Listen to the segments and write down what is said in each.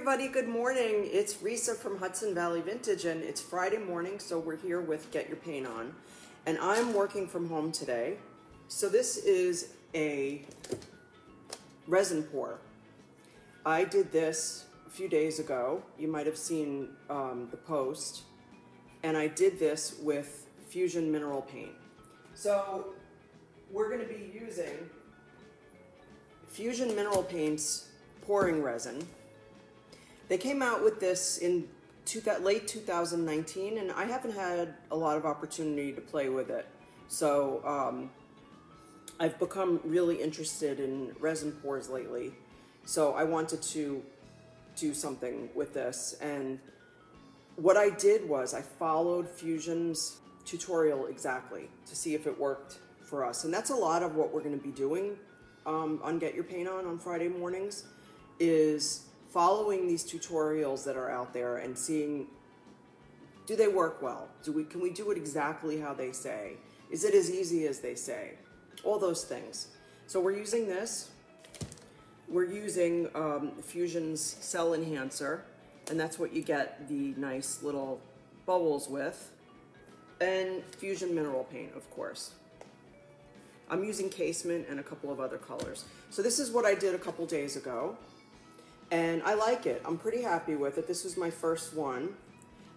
everybody, good morning. It's Risa from Hudson Valley Vintage, and it's Friday morning, so we're here with Get Your Paint On. And I'm working from home today. So this is a resin pour. I did this a few days ago. You might have seen um, the post. And I did this with Fusion Mineral Paint. So we're going to be using Fusion Mineral Paint's pouring resin. They came out with this in late 2019, and I haven't had a lot of opportunity to play with it. So um, I've become really interested in resin pours lately. So I wanted to do something with this. And what I did was I followed Fusion's tutorial exactly to see if it worked for us. And that's a lot of what we're going to be doing um, on Get Your Paint On on Friday mornings is following these tutorials that are out there and seeing do they work well? Do we can we do it exactly how they say? Is it as easy as they say? All those things. So we're using this. We're using um, Fusion's Cell Enhancer, and that's what you get the nice little bubbles with. And Fusion Mineral Paint, of course. I'm using Casement and a couple of other colors. So this is what I did a couple days ago and I like it. I'm pretty happy with it. This was my first one.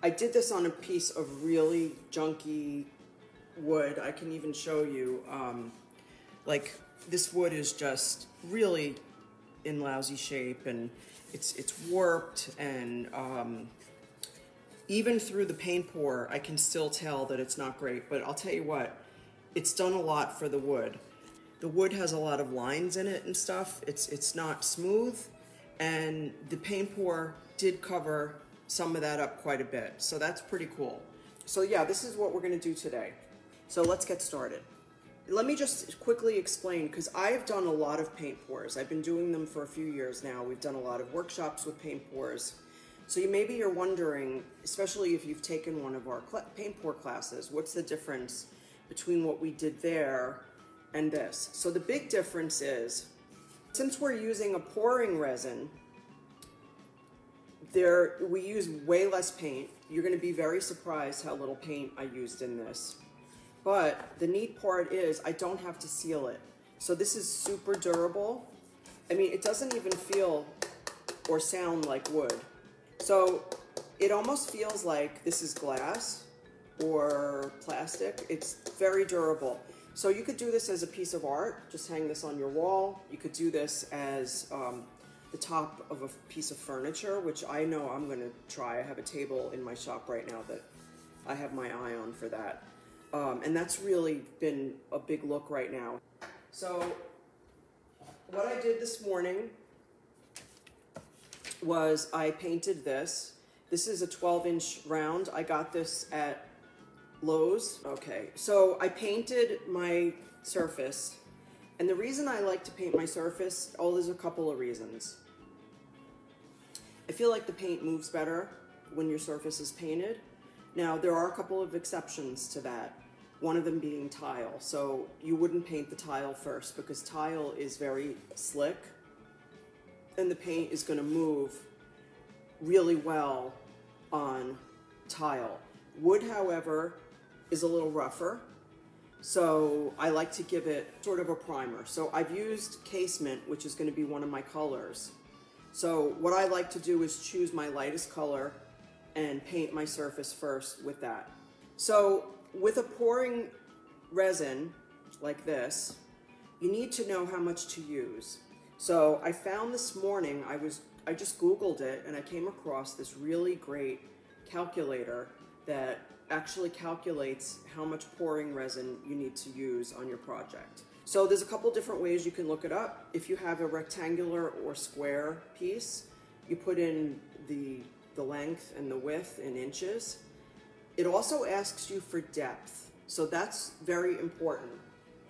I did this on a piece of really junky wood. I can even show you, um, like this wood is just really in lousy shape and it's it's warped and um, even through the paint pour, I can still tell that it's not great. But I'll tell you what, it's done a lot for the wood. The wood has a lot of lines in it and stuff. It's it's not smooth and the paint pour did cover some of that up quite a bit. So that's pretty cool. So yeah, this is what we're gonna do today. So let's get started. Let me just quickly explain, because I've done a lot of paint pours. I've been doing them for a few years now. We've done a lot of workshops with paint pours. So you maybe you're wondering, especially if you've taken one of our paint pour classes, what's the difference between what we did there and this? So the big difference is since we're using a pouring resin, there we use way less paint. You're gonna be very surprised how little paint I used in this. But the neat part is I don't have to seal it. So this is super durable. I mean, it doesn't even feel or sound like wood. So it almost feels like this is glass or plastic. It's very durable. So you could do this as a piece of art, just hang this on your wall. You could do this as um, the top of a piece of furniture, which I know I'm gonna try. I have a table in my shop right now that I have my eye on for that. Um, and that's really been a big look right now. So what I did this morning was I painted this. This is a 12 inch round. I got this at Lowe's. Okay, so I painted my surface. And the reason I like to paint my surface, oh, there's a couple of reasons. I feel like the paint moves better when your surface is painted. Now, there are a couple of exceptions to that. One of them being tile. So you wouldn't paint the tile first because tile is very slick and the paint is gonna move really well on tile. Wood, however, is a little rougher. So I like to give it sort of a primer. So I've used casement, which is gonna be one of my colors. So what I like to do is choose my lightest color and paint my surface first with that. So with a pouring resin like this, you need to know how much to use. So I found this morning, I was I just Googled it and I came across this really great calculator that actually calculates how much pouring resin you need to use on your project. So there's a couple different ways you can look it up. If you have a rectangular or square piece, you put in the, the length and the width in inches. It also asks you for depth, so that's very important.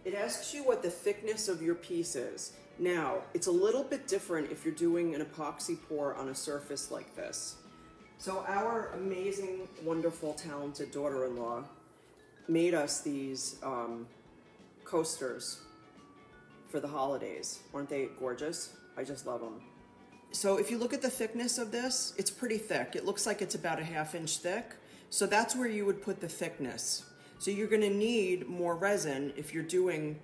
It asks you what the thickness of your piece is. Now, it's a little bit different if you're doing an epoxy pour on a surface like this. So our amazing, wonderful, talented daughter-in-law made us these um, coasters for the holidays. Aren't they gorgeous? I just love them. So if you look at the thickness of this, it's pretty thick. It looks like it's about a half inch thick. So that's where you would put the thickness. So you're gonna need more resin if you're doing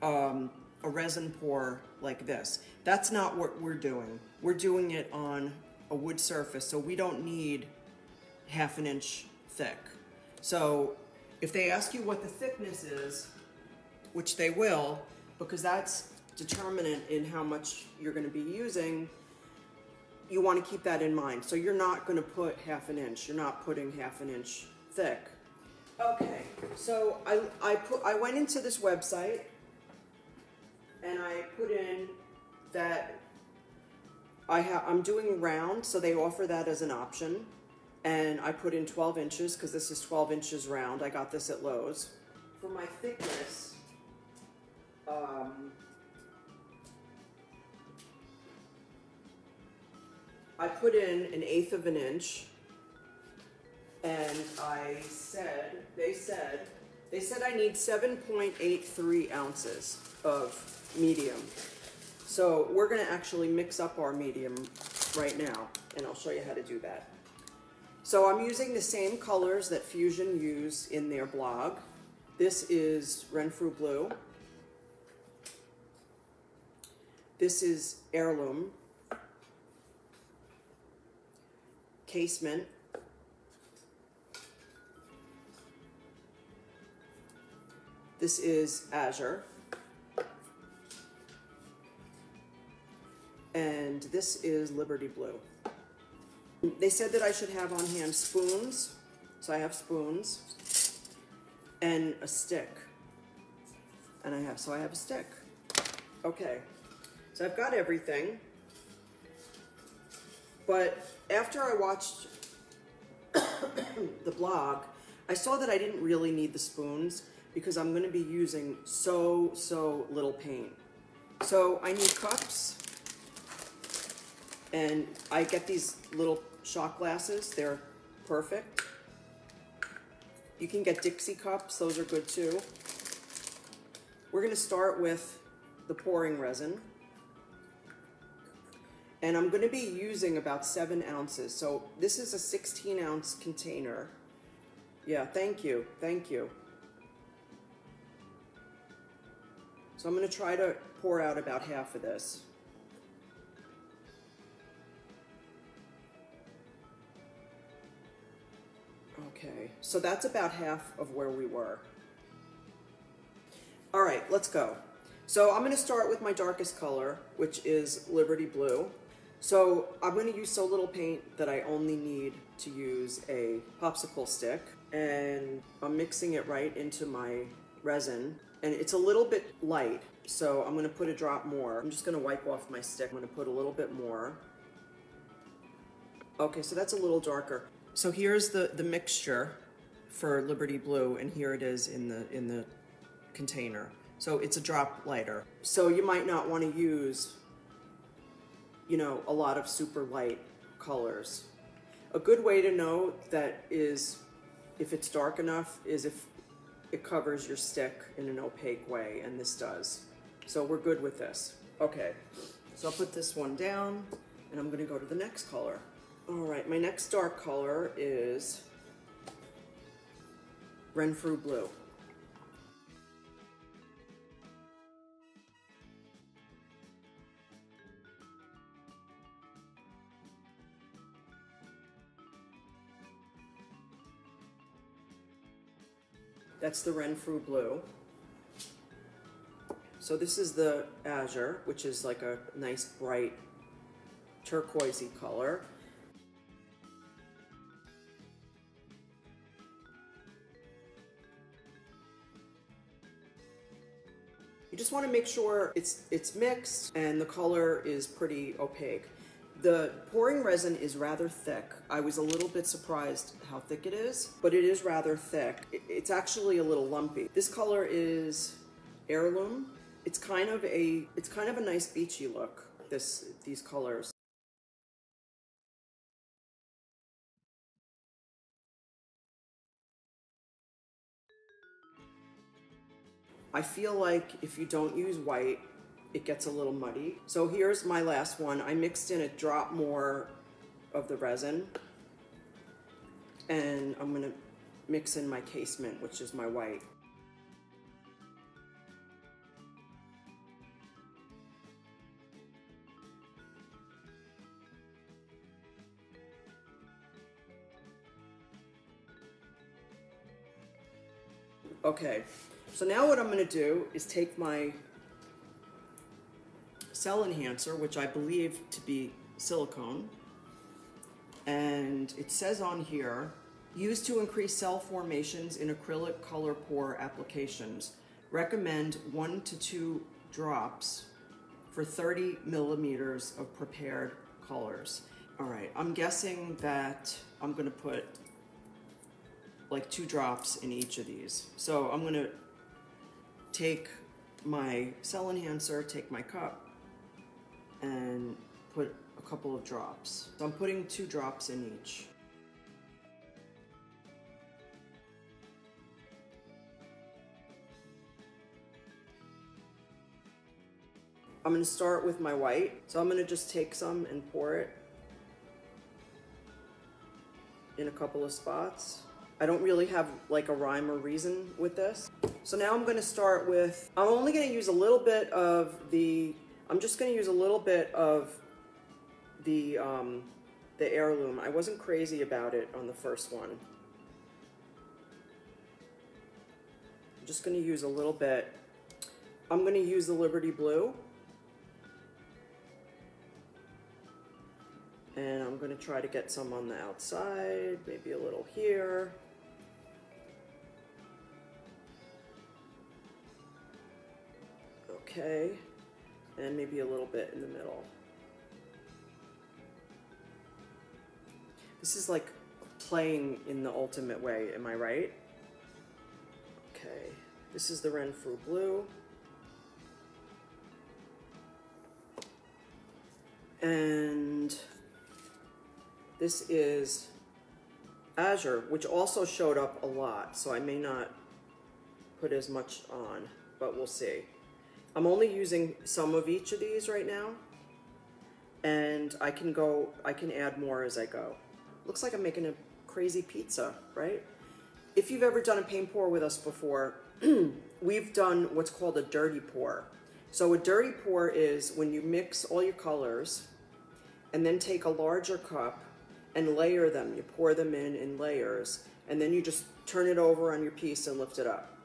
um, a resin pour like this. That's not what we're doing. We're doing it on a wood surface, so we don't need half an inch thick. So if they ask you what the thickness is, which they will, because that's determinant in how much you're gonna be using, you wanna keep that in mind. So you're not gonna put half an inch, you're not putting half an inch thick. Okay, so I, I put, I went into this website and I put in that I have, I'm doing round, so they offer that as an option. And I put in 12 inches because this is 12 inches round. I got this at Lowe's. For my thickness, um, I put in an eighth of an inch and I said, they said, they said I need 7.83 ounces of medium. So we're gonna actually mix up our medium right now and I'll show you how to do that. So I'm using the same colors that Fusion use in their blog. This is Renfrew Blue. This is Heirloom. Casement. This is Azure. And this is Liberty Blue. They said that I should have on hand spoons. So I have spoons and a stick. And I have, so I have a stick. Okay, so I've got everything. But after I watched the blog, I saw that I didn't really need the spoons because I'm gonna be using so, so little paint. So I need cups and I get these little shot glasses. They're perfect. You can get Dixie cups. Those are good too. We're going to start with the pouring resin. And I'm going to be using about seven ounces. So this is a 16 ounce container. Yeah, thank you. Thank you. So I'm going to try to pour out about half of this. So that's about half of where we were. All right, let's go. So I'm gonna start with my darkest color, which is Liberty Blue. So I'm gonna use so little paint that I only need to use a popsicle stick and I'm mixing it right into my resin and it's a little bit light. So I'm gonna put a drop more. I'm just gonna wipe off my stick. I'm gonna put a little bit more. Okay, so that's a little darker. So here's the, the mixture for Liberty Blue, and here it is in the, in the container. So it's a drop lighter. So you might not want to use, you know, a lot of super light colors. A good way to know that is if it's dark enough is if it covers your stick in an opaque way, and this does. So we're good with this. Okay, so I'll put this one down, and I'm gonna go to the next color. All right, my next dark color is Renfrew Blue. That's the Renfrew Blue. So this is the Azure, which is like a nice bright turquoisey color. Just want to make sure it's it's mixed and the color is pretty opaque. The pouring resin is rather thick. I was a little bit surprised how thick it is, but it is rather thick. It's actually a little lumpy. This color is heirloom. It's kind of a it's kind of a nice beachy look. This these colors. I feel like if you don't use white, it gets a little muddy. So here's my last one. I mixed in a drop more of the resin and I'm gonna mix in my casement, which is my white. Okay, so now what I'm gonna do is take my cell enhancer, which I believe to be silicone, and it says on here, used to increase cell formations in acrylic color pour applications. Recommend one to two drops for 30 millimeters of prepared colors. All right, I'm guessing that I'm gonna put like two drops in each of these. So I'm gonna take my cell enhancer, take my cup, and put a couple of drops. So I'm putting two drops in each. I'm gonna start with my white. So I'm gonna just take some and pour it in a couple of spots. I don't really have like a rhyme or reason with this. So now I'm gonna start with, I'm only gonna use a little bit of the, I'm just gonna use a little bit of the, um, the heirloom. I wasn't crazy about it on the first one. I'm just gonna use a little bit. I'm gonna use the Liberty Blue. And I'm gonna try to get some on the outside, maybe a little here. Okay, and maybe a little bit in the middle. This is like playing in the ultimate way, am I right? Okay, this is the Renfrew Blue. And this is Azure, which also showed up a lot, so I may not put as much on, but we'll see. I'm only using some of each of these right now, and I can go, I can add more as I go. Looks like I'm making a crazy pizza, right? If you've ever done a paint pour with us before, we've done what's called a dirty pour. So a dirty pour is when you mix all your colors and then take a larger cup and layer them. You pour them in in layers and then you just turn it over on your piece and lift it up.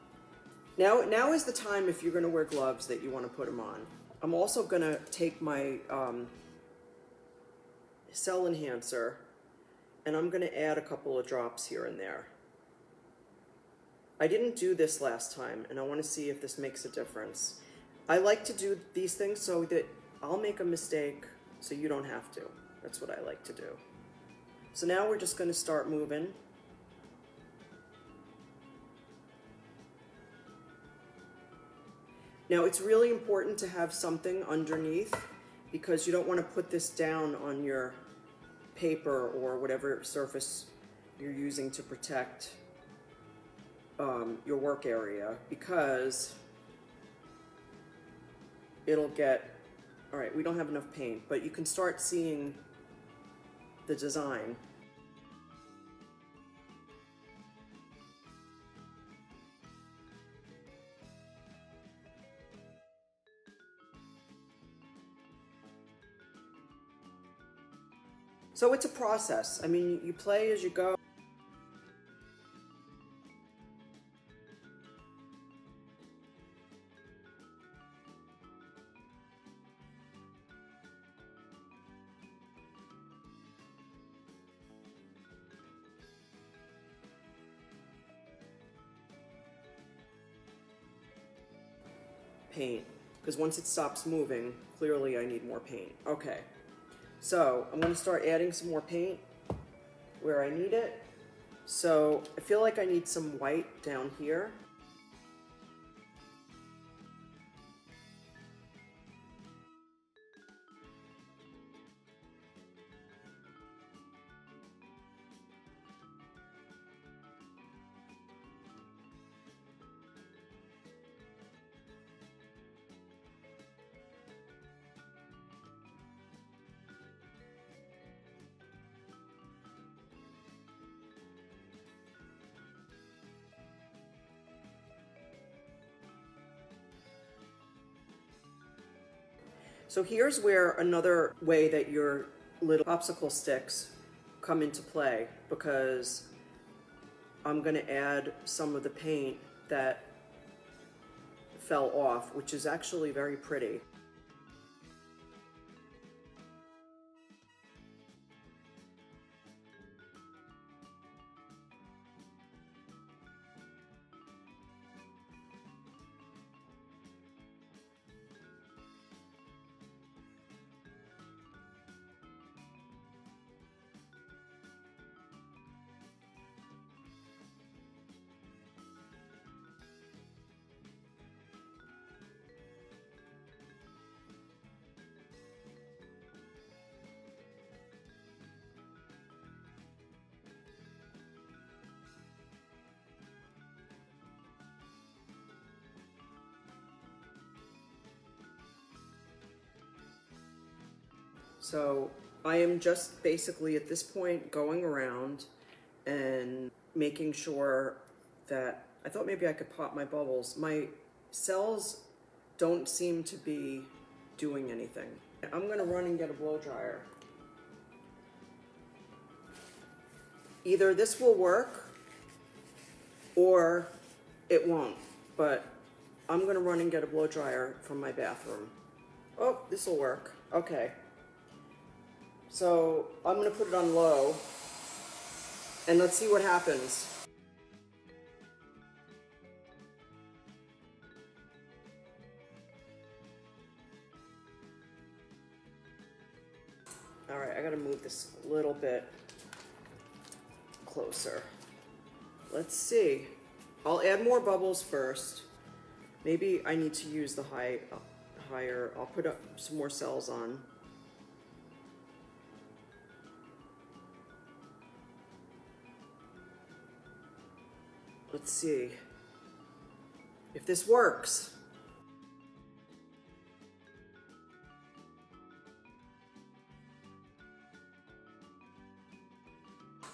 Now, now is the time if you're going to wear gloves that you want to put them on. I'm also going to take my um, cell enhancer and I'm going to add a couple of drops here and there. I didn't do this last time and I want to see if this makes a difference. I like to do these things so that I'll make a mistake so you don't have to. That's what I like to do. So now we're just going to start moving. Now it's really important to have something underneath because you don't want to put this down on your paper or whatever surface you're using to protect um, your work area because it'll get, all right, we don't have enough paint, but you can start seeing the design. So it's a process. I mean, you play as you go. paint because once it stops moving, clearly I need more paint. Okay, so I'm to start adding some more paint where I need it. So I feel like I need some white down here. So here's where another way that your little popsicle sticks come into play because I'm gonna add some of the paint that fell off, which is actually very pretty. So I am just basically at this point going around and making sure that I thought maybe I could pop my bubbles. My cells don't seem to be doing anything. I'm gonna run and get a blow dryer. Either this will work or it won't, but I'm gonna run and get a blow dryer from my bathroom. Oh, this will work. Okay. So I'm gonna put it on low and let's see what happens. All right, I gotta move this a little bit closer. Let's see. I'll add more bubbles first. Maybe I need to use the high, uh, higher, I'll put up some more cells on. Let's see if this works.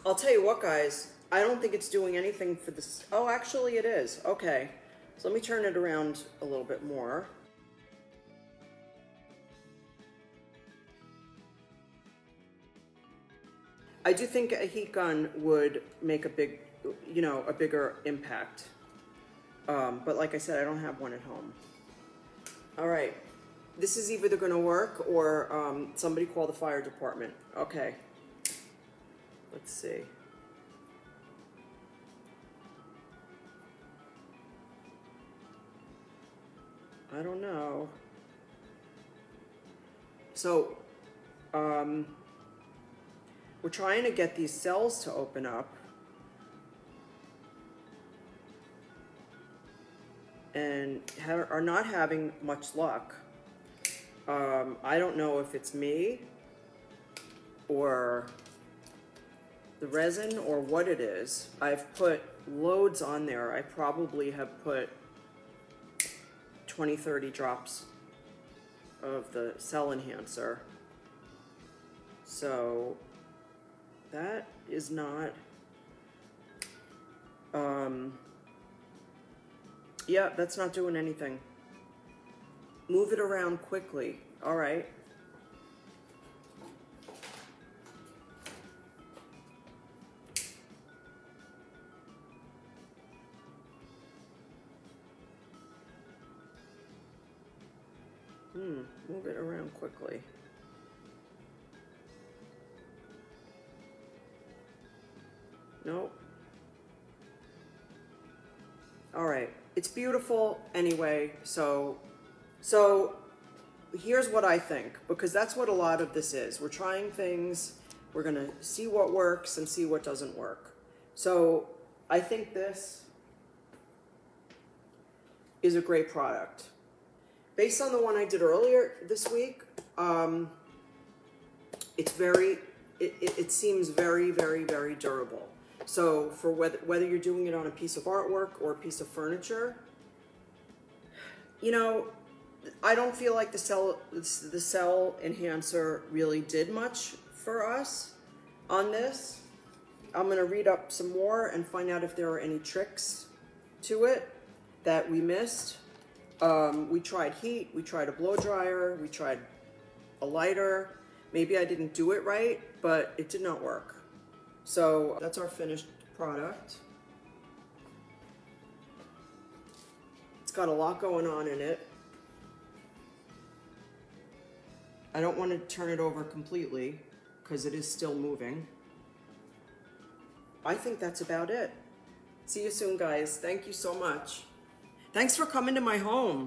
I'll tell you what, guys, I don't think it's doing anything for this. Oh, actually it is. Okay. So let me turn it around a little bit more. I do think a heat gun would make a big, you know, a bigger impact. Um, but like I said, I don't have one at home. All right. This is either going to work or um, somebody call the fire department. Okay. Let's see. I don't know. So, um, we're trying to get these cells to open up. And are not having much luck. Um, I don't know if it's me or the resin or what it is. I've put loads on there. I probably have put 20, 30 drops of the cell enhancer. So that is not, um, yeah, that's not doing anything. Move it around quickly. All right. Hmm, move it around quickly. Nope. All right, it's beautiful anyway, so, so here's what I think, because that's what a lot of this is. We're trying things, we're gonna see what works and see what doesn't work. So I think this is a great product based on the one I did earlier this week, um, it's very, it, it, it, seems very, very, very durable. So for whether, whether you're doing it on a piece of artwork or a piece of furniture, you know, I don't feel like the cell, the cell enhancer really did much for us on this. I'm gonna read up some more and find out if there are any tricks to it that we missed. Um, we tried heat, we tried a blow dryer, we tried a lighter. Maybe I didn't do it right, but it did not work. So that's our finished product. It's got a lot going on in it. I don't want to turn it over completely because it is still moving. I think that's about it. See you soon, guys. Thank you so much. Thanks for coming to my home.